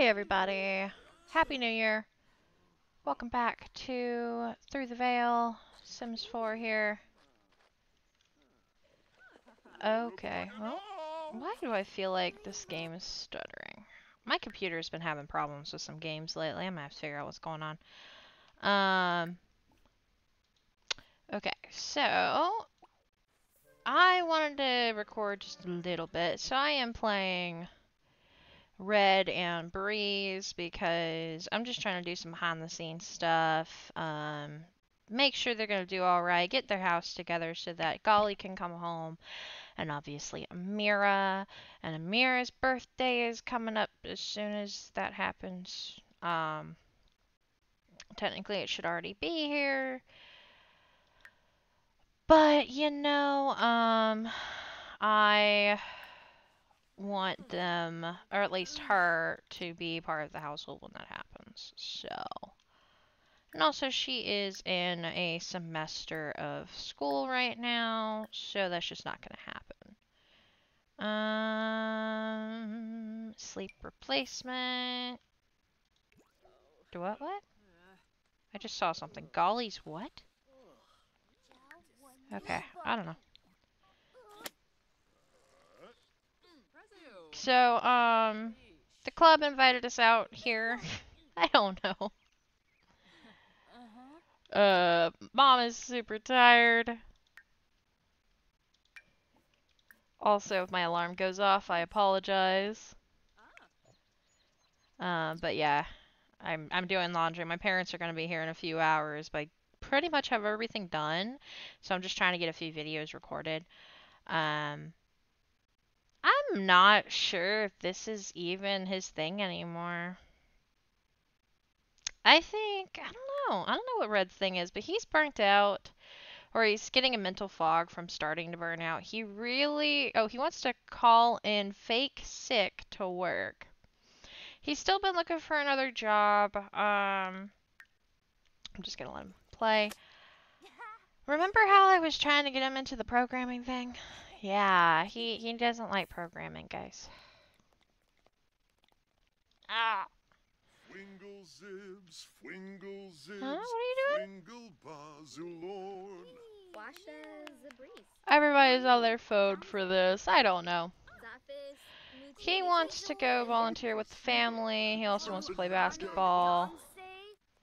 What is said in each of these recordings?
Hey everybody. Happy New Year. Welcome back to Through the Veil, Sims 4 here. Okay, well, why do I feel like this game is stuttering? My computer's been having problems with some games lately. I'm gonna have to figure out what's going on. Um, okay, so I wanted to record just a little bit, so I am playing Red and Breeze because I'm just trying to do some behind the scenes stuff. Um, make sure they're going to do all right, get their house together so that Golly can come home. And obviously, Amira. And Amira's birthday is coming up as soon as that happens. Um, technically, it should already be here. But, you know, um, I want them, or at least her, to be part of the household when that happens. So. And also, she is in a semester of school right now, so that's just not going to happen. Um, sleep replacement. Do what? What? I just saw something. Golly's what? Okay, I don't know. So, um, the club invited us out here. I don't know. Uh, mom is super tired. Also, if my alarm goes off, I apologize. Uh, but yeah, I'm I'm doing laundry. My parents are gonna be here in a few hours, but I pretty much have everything done. So I'm just trying to get a few videos recorded. Um, I'm not sure if this is even his thing anymore. I think, I don't know. I don't know what Red's thing is, but he's burnt out. Or he's getting a mental fog from starting to burn out. He really, oh, he wants to call in fake sick to work. He's still been looking for another job. Um, I'm just gonna let him play. Remember how I was trying to get him into the programming thing? Yeah, he, he doesn't like programming, guys. Ah. Wingle zibs, wingle zibs, Huh? What are you doing? wingle bazulorn. Washa Zabris. Everybody's on their phone for this. I don't know. He wants to go volunteer with the family. He also wants to play basketball.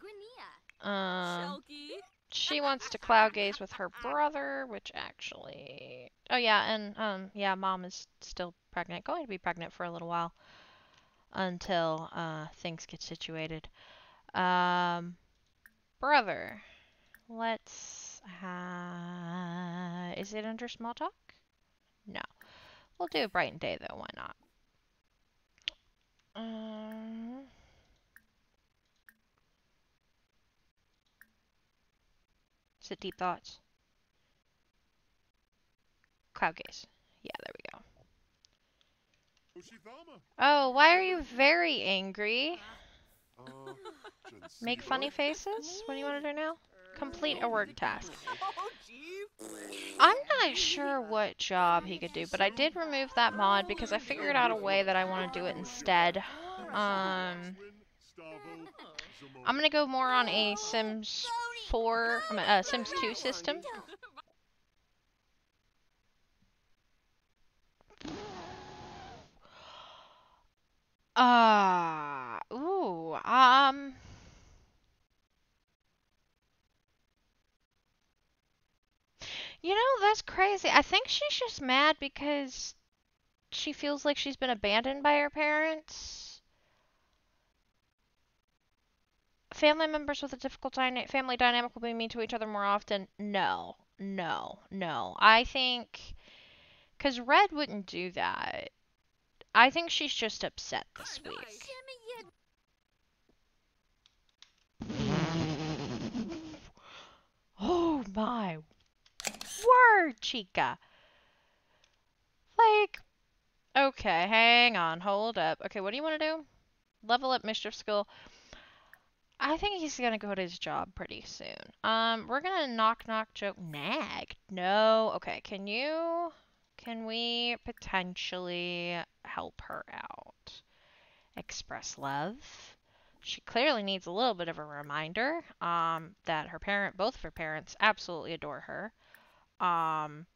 Guinea. Um, she wants to cloud gaze with her brother, which actually, oh yeah, and um, yeah, mom is still pregnant, going to be pregnant for a little while until uh things get situated. Um, brother, let's. Uh, is it under small talk? No, we'll do a bright and day though. Why not? Um. Deep thoughts? Cloud gaze. Yeah, there we go. Oh, why are you very angry? Uh, Make funny faces? What do you want to do now? Complete a work task. I'm not sure what job he could do, but I did remove that mod because I figured out a way that I want to do it instead. Um, I'm gonna go more on a Sims 4, I mean, uh, Sims 2 system. Uh, ooh, um. You know, that's crazy. I think she's just mad because she feels like she's been abandoned by her parents. Family members with a difficult dyna- family dynamic will be mean to each other more often. No, no, no. I think. Because Red wouldn't do that. I think she's just upset this week. Oh my word, Chica. Like, okay, hang on, hold up. Okay, what do you want to do? Level up mischief skill. I think he's gonna go to his job pretty soon. Um, we're gonna knock knock joke nag. No, okay. Can you? Can we potentially help her out? express love. She clearly needs a little bit of a reminder um, that her parent, both of her parents, absolutely adore her. Um,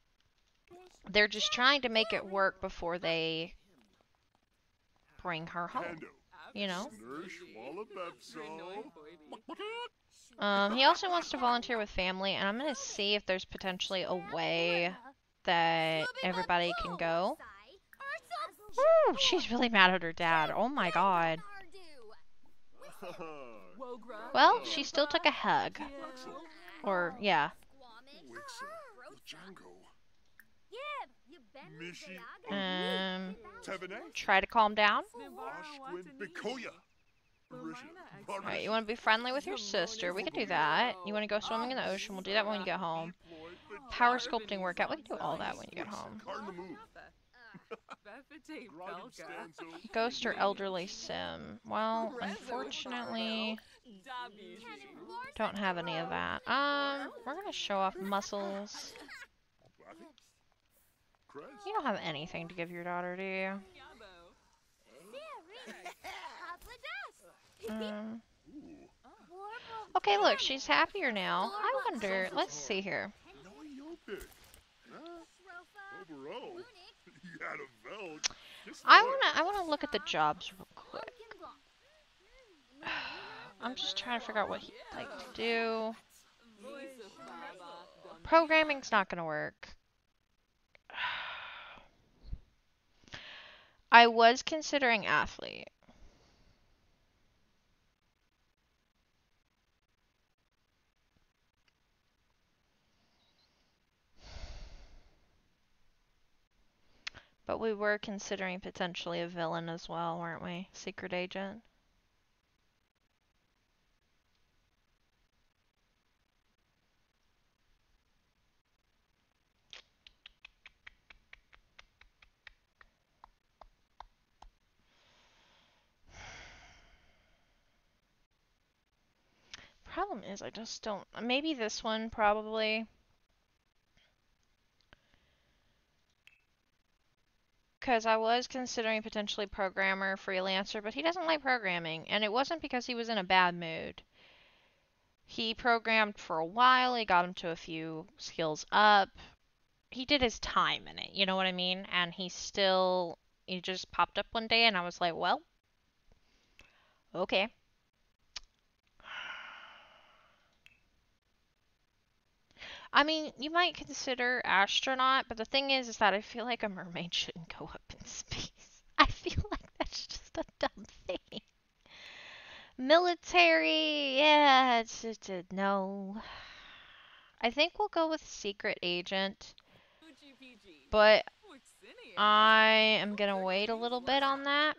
they're just trying to make it work before they bring her home. Hando. You know. Snursh Walla Bepso. Um, he also wants to volunteer with family, and I'm gonna see if there's potentially a way that everybody can go. Ooh, she's really mad at her dad. Oh my god. Well, she still took a hug. Or, yeah. Wixa. Django. Mishi. Um, try to calm down. Ashwin Bikoya. Risha. Alright, you want to be friendly with your sister. We can do that. You want to go swimming in the ocean. We'll do that when you get home. Power sculpting workout. We can do all that when you get home. Ghost or elderly sim. Well, unfortunately, don't have any of that. Um, we're gonna show off muscles. Cress. You don't have anything to give your daughter, do you? Ooh. okay, look, she's happier now. I wonder. Let's see here. Noe Yopik. Huh? Overall. You had a Velg. Just I wanna. I wanna look at the jobs real quick. I'm just trying to figure out what he'd like to do. Programming's not gonna work. I was considering athlete. But we were considering potentially a villain as well, weren't we? Secret agent. Problem is, I just don't. Maybe this one, probably. Because I was considering potentially programmer, freelancer, but he doesn't like programming. And it wasn't because he was in a bad mood. He programmed for a while, he got him to a few skills up. He did his time in it, you know what I mean? And he still. He just popped up one day, and I was like, well, okay. I mean, you might consider astronaut, but the thing is, is that I feel like a mermaid shouldn't go up in space. I feel like that's just a dumb thing. Military, yeah, it's a no. I think we'll go with secret agent, but I am gonna wait a little bit on that.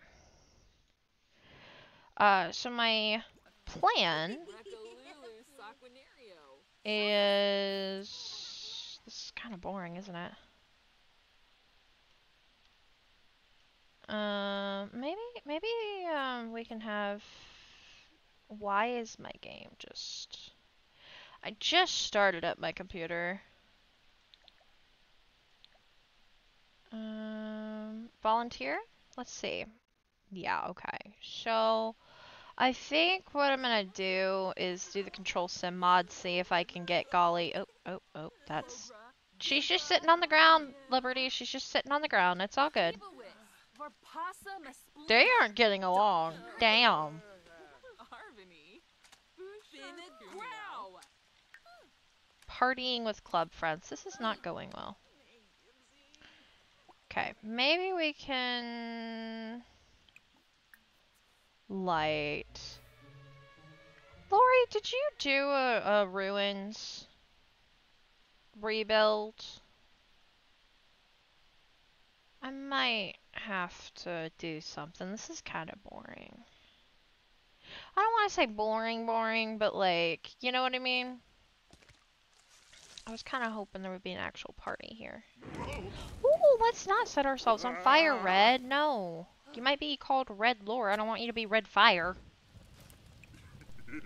Uh, so my plan is this is kind of boring, isn't it? Um, maybe maybe um we can have. Why is my game just? I just started up my computer. Um, volunteer. Let's see. Yeah, okay. So. I think what I'm gonna do is do the control sim mod, see if I can get Golly. Oh, oh, oh, that's. She's just sitting on the ground, Liberty. She's just sitting on the ground. It's all good. They aren't getting along. Damn. Partying with club friends. This is not going well. Okay, maybe we can light. Lori, did you do a, a ruins rebuild? I might have to do something. This is kind of boring. I don't want to say boring, boring, but like, you know what I mean? I was kind of hoping there would be an actual party here. Ooh, let's not set ourselves on fire, Red. No. You might be called Red Lure. I don't want you to be Red Fire.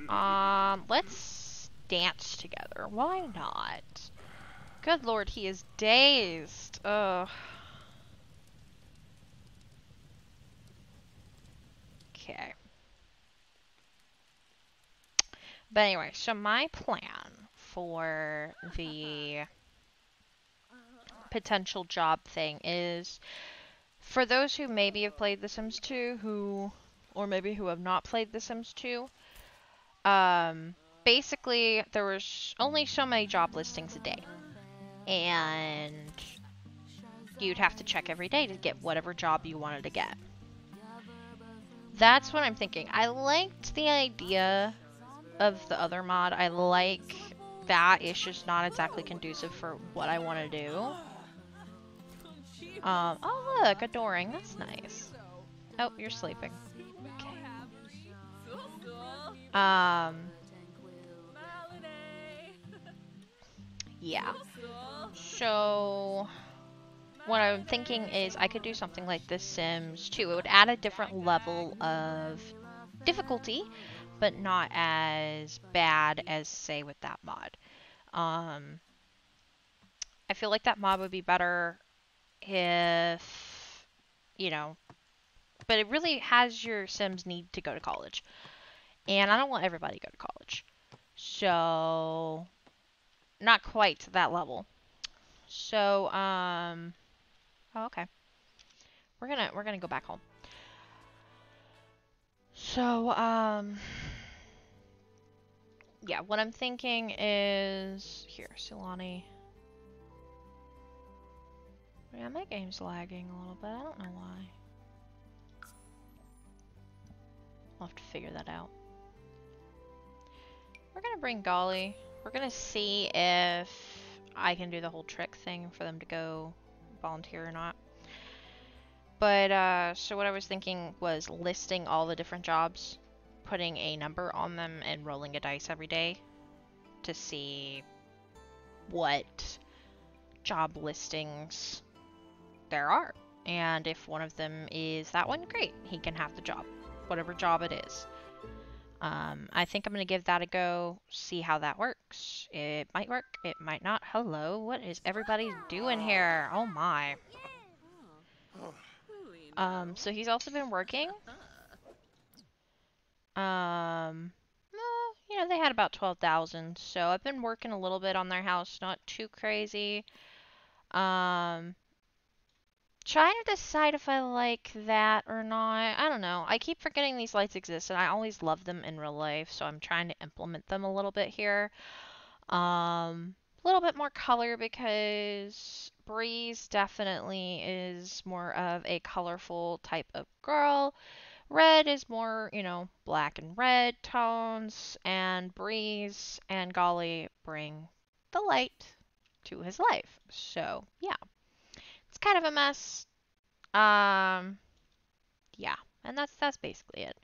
Um, let's dance together. Why not? Good lord, he is dazed. Ugh. Okay. But anyway, so my plan for the potential job thing is for those who maybe have played The Sims 2 who or maybe who have not played The Sims 2 um basically there was only so many job listings a day and you'd have to check every day to get whatever job you wanted to get that's what I'm thinking. I liked the idea of the other mod. I like that. It's just not exactly conducive for what I want to do. Um, oh look, adoring. That's nice. Oh, you're sleeping. Okay. Um. Yeah. So, what I'm thinking is I could do something like The Sims 2. It would add a different level of difficulty, but not as bad as, say, with that mod. Um, I feel like that mod would be better if, you know, but it really has your Sims need to go to college. And I don't want everybody to go to college. So, not quite that level. So, um, oh, okay. We're gonna, we're gonna go back home. So, um, yeah, what I'm thinking is, here, Sulani. Yeah, my game's lagging a little bit. I don't know why. I'll have to figure that out. We're gonna bring Golly. We're gonna see if I can do the whole trick thing for them to go volunteer or not. But, uh, so what I was thinking was listing all the different jobs, putting a number on them, and rolling a dice every day to see what job listings there are. And if one of them is that one, great. He can have the job, whatever job it is. Um, I think I'm going to give that a go, see how that works. It might work, it might not. Hello, what is everybody doing here? Oh my. Um, so he's also been working. Um, you know, they had about 12,000, so I've been working a little bit on their house, not too crazy. Um, trying to decide if I like that or not. I don't know. I keep forgetting these lights exist, and I always love them in real life, so I'm trying to implement them a little bit here. Um, a little bit more color because Breeze definitely is more of a colorful type of girl. Red is more, you know, black and red tones, and Breeze and Golly bring the light to his life. So, yeah. It's kind of a mess. Um, yeah, and that's that's basically it.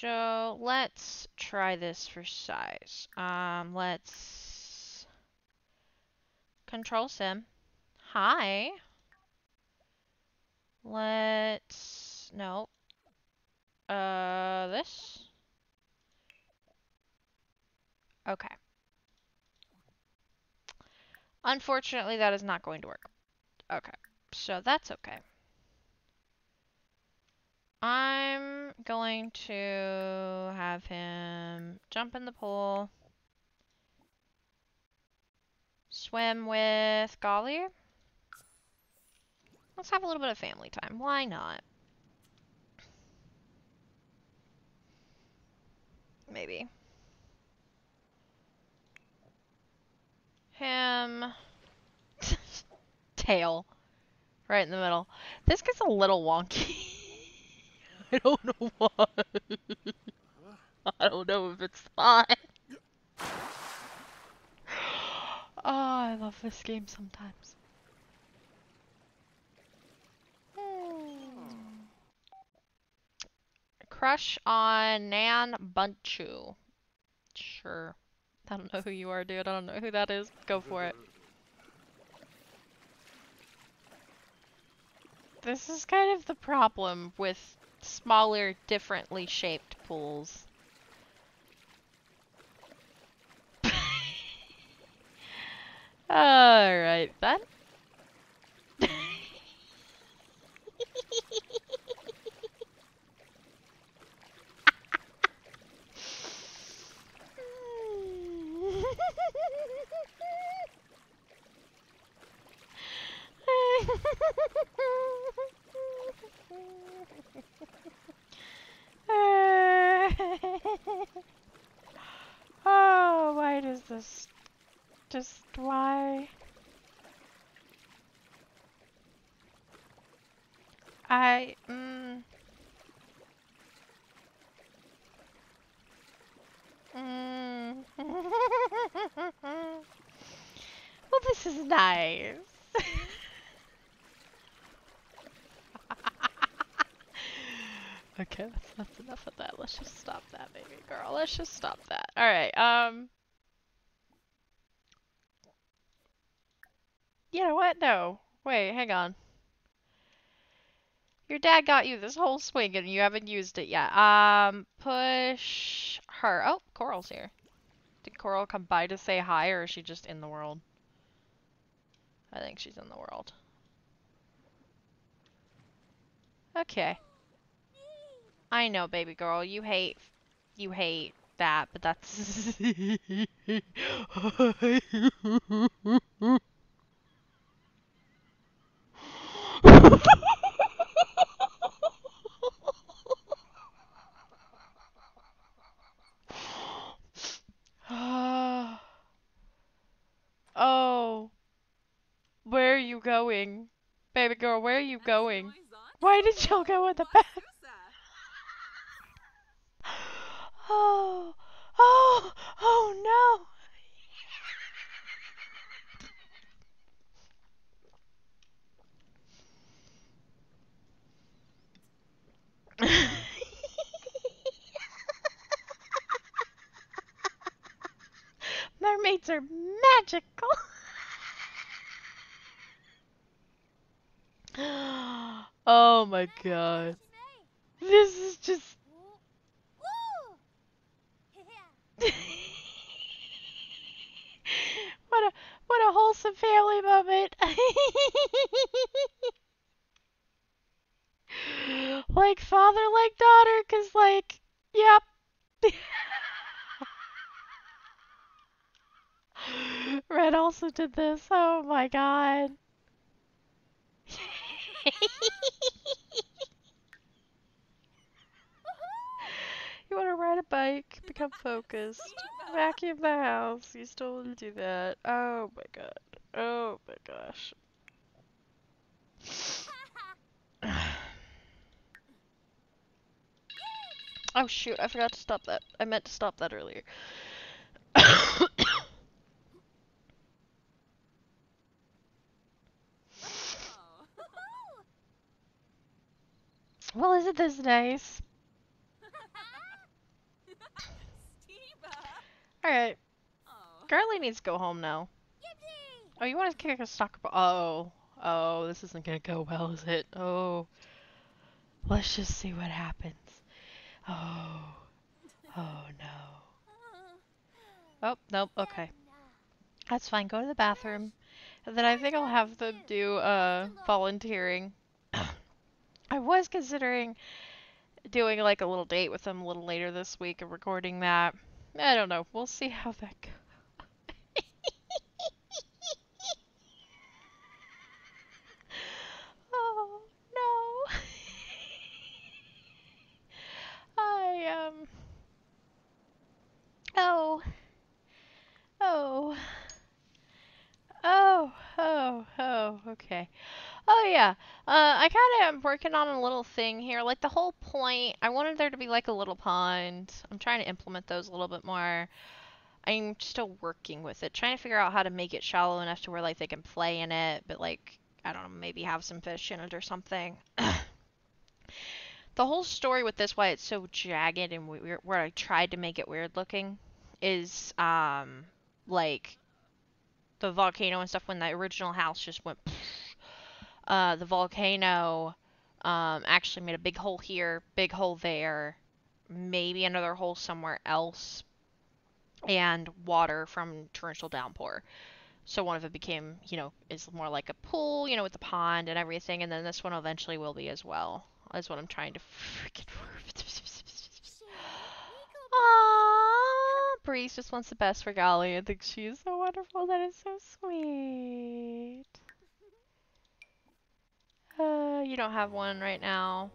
So let's try this for size. Um, let's control sim. Hi. Let's no. Uh, this. Okay. Unfortunately, that is not going to work. Okay, so that's okay. I'm going to have him jump in the pool, swim with Golly. Let's have a little bit of family time. Why not? Maybe. Him. Tail. Right in the middle. This gets a little wonky. I don't know why. I don't know if it's fine. oh, I love this game sometimes. Hmm. Crush on Nan Bunchu. Sure. I don't know who you are, dude. I don't know who that is. Go for it. This is kind of the problem with smaller, differently shaped pools. Alright, then. why? I, mm. Mm. well, this is nice. okay, that's, that's enough of that. Let's just stop that, baby girl. Let's just stop that. Alright, um. You know what? No. Wait, hang on. Your dad got you this whole swing and you haven't used it yet. Um, push her. Oh, Coral's here. Did Coral come by to say hi or is she just in the world? I think she's in the world. Okay. I know, baby girl. You hate, you hate that, but that's. oh. Where are you going? Baby girl, where are you going? Why did y'all go in the back? Oh, oh, oh no. Are magical. oh my god. This is just what a what a wholesome family moment. like father like daughter cuz like yep. Red also did this. Oh my god. you want to ride a bike, become focused, vacuum the house. You still want to do that. Oh my god. Oh my gosh. oh shoot, I forgot to stop that. I meant to stop that earlier. Well, isn't this nice? Alright. Girly needs to go home now. Oh, you want to kick a soccer ball? Oh. Oh, this isn't gonna go well, is it? Oh. Let's just see what happens. Oh. Oh, no. Oh, nope, okay. That's fine, go to the bathroom. And then I think I'll have them do, uh, volunteering. I was considering doing, like, a little date with him a little later this week and recording that. I don't know. We'll see how that goes. oh no. I um Oh. Oh. Oh, oh, oh, okay. Oh yeah, uh, I kind of am working on a little thing here. Like the whole point, I wanted there to be like a little pond. I'm trying to implement those a little bit more. I'm still working with it, trying to figure out how to make it shallow enough to where like they can play in it, but like I don't know, maybe have some fish in it or something. the whole story with this, why it's so jagged and weird, where I tried to make it weird looking, is um like the volcano and stuff when the original house just went. Uh, the volcano um, actually made a big hole here, big hole there, maybe another hole somewhere else, and water from torrential downpour. So one of it became, you know, is more like a pool, you know, with the pond and everything, and then this one eventually will be as well. Is what I'm trying to freaking. Aww, Breeze just wants the best for Golly. I think she is so wonderful. That is so sweet. Uh, you don't have one right now.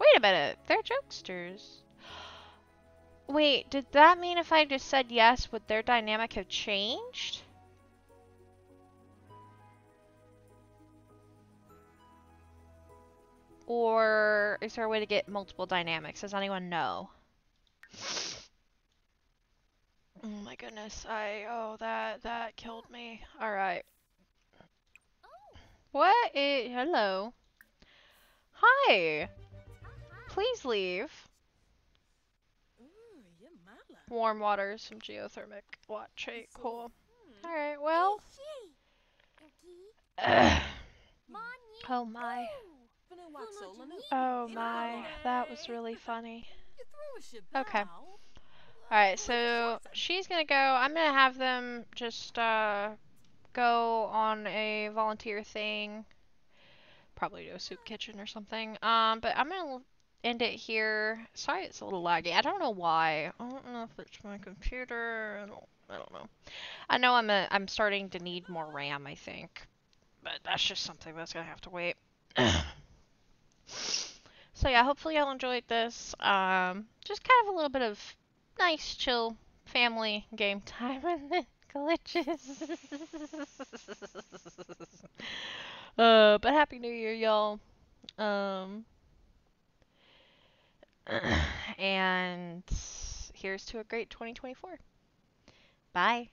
Wait a minute, they're jokesters. Wait, did that mean if I just said yes, would their dynamic have changed? Or is there a way to get multiple dynamics? Does anyone know? Oh my goodness, I, oh, that, that killed me. Alright. What is, hello. Hi! Please leave. Warm water, some geothermic. Watch it, cool. Alright, well. Oh, oh my. Oh my, that was really funny. Okay. Alright, so she's gonna go. I'm gonna have them just uh, go on a volunteer thing. Probably do a soup kitchen or something. Um, but I'm gonna end it here. Sorry it's a little laggy. I don't know why. I don't know if it's my computer. I don't, I don't know. I know I'm a, I'm starting to need more RAM, I think. But that's just something that's gonna have to wait. so yeah, hopefully y'all enjoyed this. Um, just kind of a little bit of nice, chill family game time and then glitches. uh, but happy New Year, y'all. Um, and here's to a great 2024. Bye.